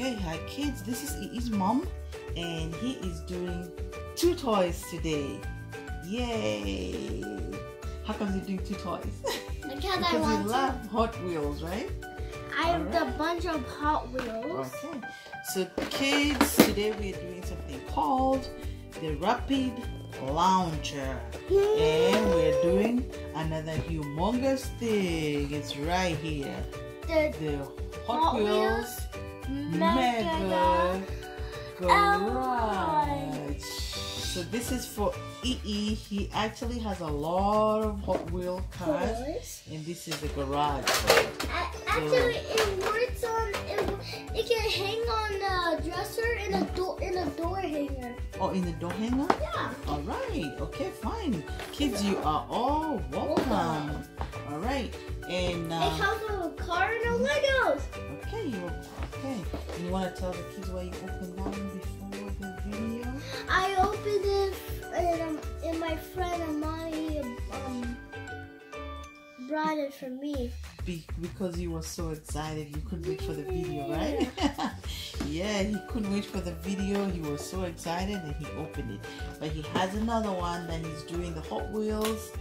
Okay, hi kids. This is his mom, and he is doing two toys today. Yay! How come you doing two toys? Because, because I want you to. love Hot Wheels, right? I have Alright. a bunch of Hot Wheels. Okay. So kids, today we're doing something called the Rapid Launcher. And we're doing another humongous thing. It's right here. the The Hot, Hot Wheels, Wheels Mega Mega Garage. So this is for EE. He actually has a lot of Hot Wheel cars. Toys. And this is the garage. for it. Actually, it works on. It, it can hang on the dresser in a door in a door hanger. Oh, in the door hanger? Yeah. All right. Okay, fine. Kids, you are all welcome. All right. And It um, comes with a car and a Legos. okay, you okay. And you want to tell the kids why you opened that one before the video? I opened it and, um, and my friend Amani brought it for me. Be- because you were so excited, you couldn't wait for the video, right? yeah, he couldn't wait for the video. He was so excited and he opened it. But he has another one that he's doing the Hot Wheels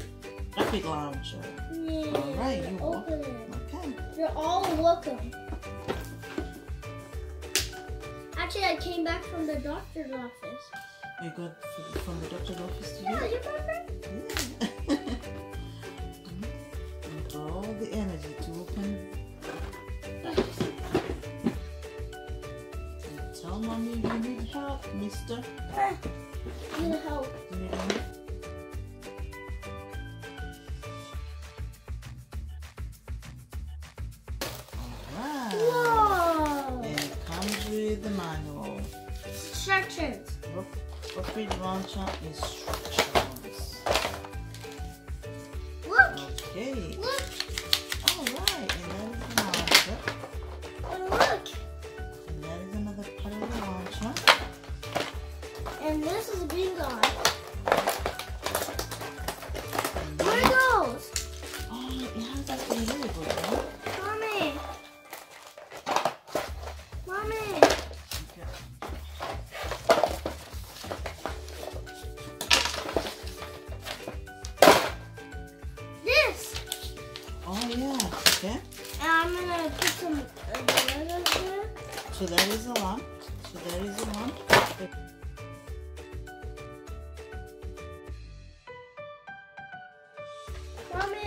Rapid Launcher. Yeah. All right, you open it. Okay. You're all welcome. Actually, I came back from the doctor's office. You got from the doctor's office today? Yeah, you remember? Yeah. The energy to open. And tell mommy you need help, mister. You need help. You need help? Alright. Whoa! And it comes with the manual. Instructions. Rapid launcher instructions. Look, Okay. look, I'm gonna put some uh, here. So that is a lamp. So that is a lamp. Mommy,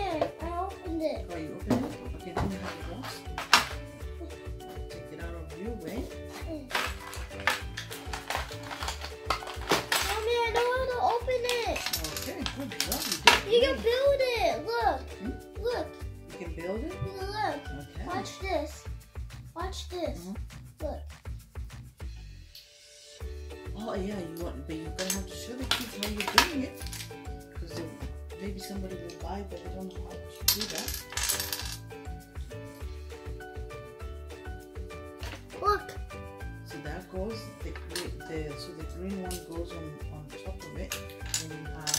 I opened it. Oh, you open it? Okay, then you have it once. Watch this. Watch this. Mhm. Look. Oh yeah, you want, but you're gonna have to show the kids how you're doing it, because maybe somebody will buy, but they don't know how to do that. Look. So that goes, the, the, the so the green one goes on on top of it, and you have.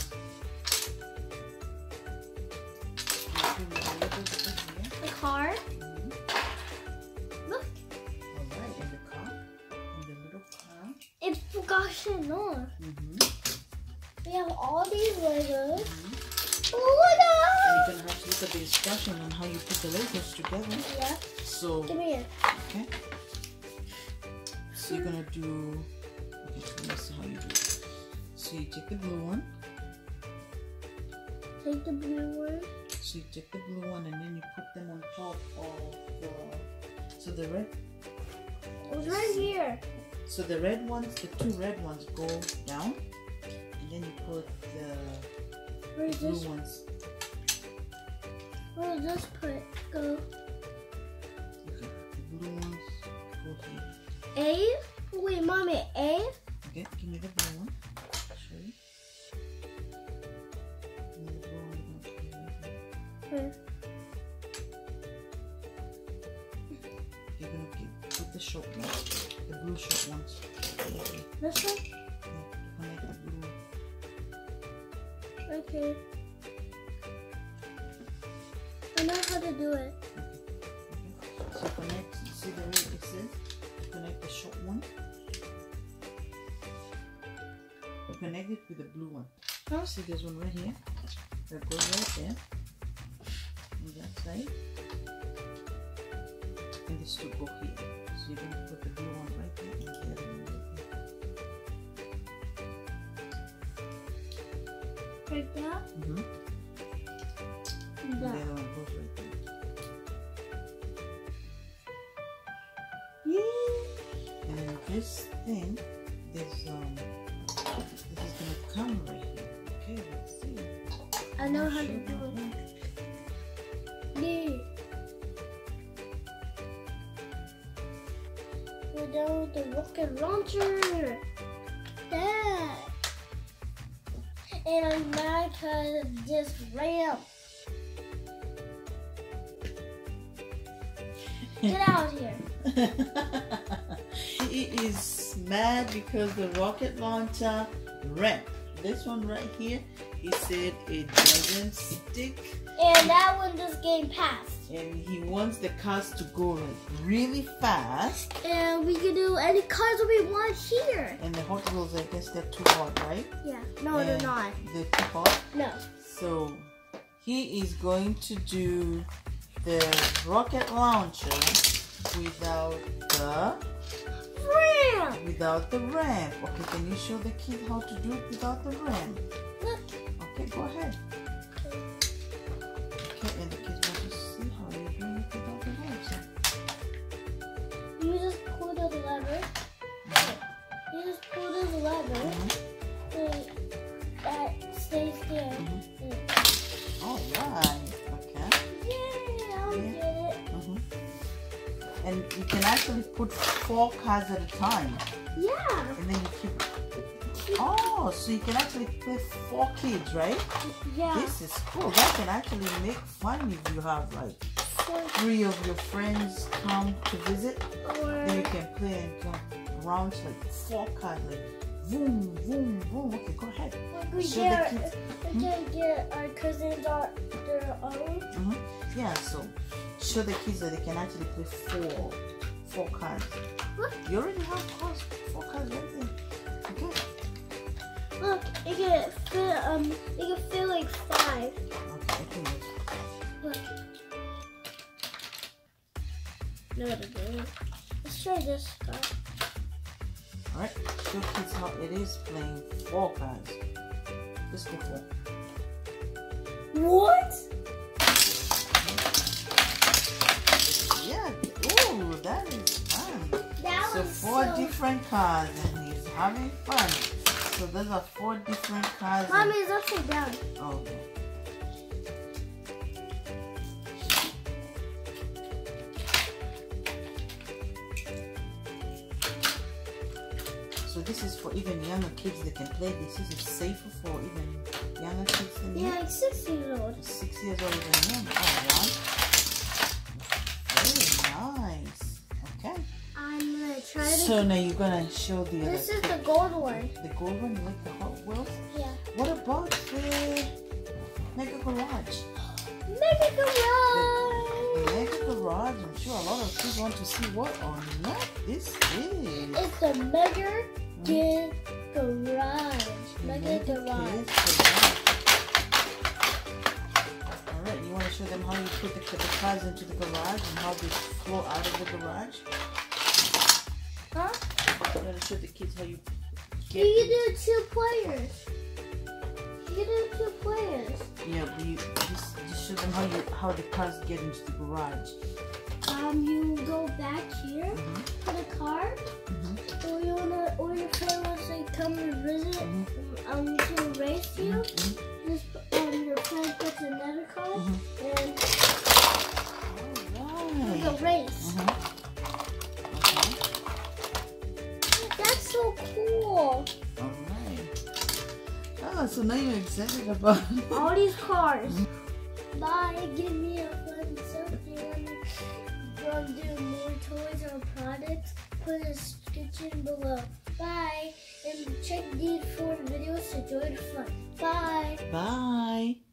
All these Legos. Mhm. Oh my god. you're gonna have to look at the instruction on how you put the labels together. Yeah. So. Give me it. Okay. So you're gonna do. Okay, so let's see how you do it. So you take the blue one. Take the blue one. So you take the blue one and then you put them on top of the. So the red. It was right here. So the red ones, the two red ones go down, then you put the, Where blue this? ones. Where does this put go? Okay, the blue ones go here. A. Wait, mommy. A. Okay, give me the blue one. Show you. Give me the blue one. Give me the blue one. Where? You're gonna get, put the short ones, the blue short ones. This one. Okay. I know how to do it. Okay. So connect. See the way it says. Connect the short one. You connect it with the blue one. Huh? See, there's one right here. That goes right there. On that side. And this two go here. So you're gonna put the blue right there. That. Mm-hmm. And the other one goes right there. And this thing, this um, this is gonna come right here. Okay, let's see. I know how to do it. Yeah. We're done with the rocket launcher. And I'm mad because of this ramp. Get out of here. he is mad because the rocket launcher ramp. This one right here, he said it doesn't stick And that one just getting passed. And he wants the cars to go really fast. And we can do any cars we want here. And the Hot Wheels, I guess they're too hot, right? Yeah. No, they're not. They're too hot. No. So he is going to do the rocket launcher without the Ramp. without the ramp. Okay, can you show the kid how to do it without the ramp? Look. Okay, go ahead. Okay, and the kids just pull the lever. that stays there. All right. Okay. Yay! I Yeah. did it. Mhm. And you can actually put four cards at a time, Yeah. and then you keep. Oh, so you can actually play four kids, right? Yeah. This is cool. That can actually make fun if you have like three of your friends come to visit. Then you can play and go around like four cards, like boom, boom, boom. Okay, go ahead. like we Show the kids. we can get our cousins our their own. Yeah, so show the kids that they can actually play four, four cards. Look. You already have cards, four cards right. Okay. Look, it can fit um, it can fit like five. Okay. okay. Look. No, what. Let's try this guy. All right. Show kids how it is playing four cards. Just go four. What? Yeah. Ooh, that is fun. That So four so... different cards, and he's having fun. So those are four different cards. Mommy, it's upside down. Oh, okay. This is for even younger kids that can play this. This is safer for even younger kids than. Yeah, like six years old. Six years old than. Oh, wow. Very nice. Okay. I'm gonna try to. So now you're gonna show the other this is the gold one. the gold one. You like the Hot Wheels? Yeah. What about the Mega Garage? Mega The garage. Mega Garage, I'm sure a lot of kids want to see what on earth this is. It's a Mega Kid Garage. Mega Mega Garage. Garage. Alright, you want to show them how you put the, the cars into the garage and how they flow out of the garage? Huh? You want to show the kids how you You get can do two players. You can do two players. Yeah, but you just, just show them how you how the cars get into the garage. Um, you go back here, Mhm. put a car, Mhm. Or you wanna, your to come and visit, um, to race you. Just um, your friend another car and Alright. like a race. Okay. That's so cool. Alright. Oh, so now you're excited about All these cars. Bye. Give me a fun something. To do more toys or products? Put a description below. Bye. And check these four videos to join the fun. Bye. Bye.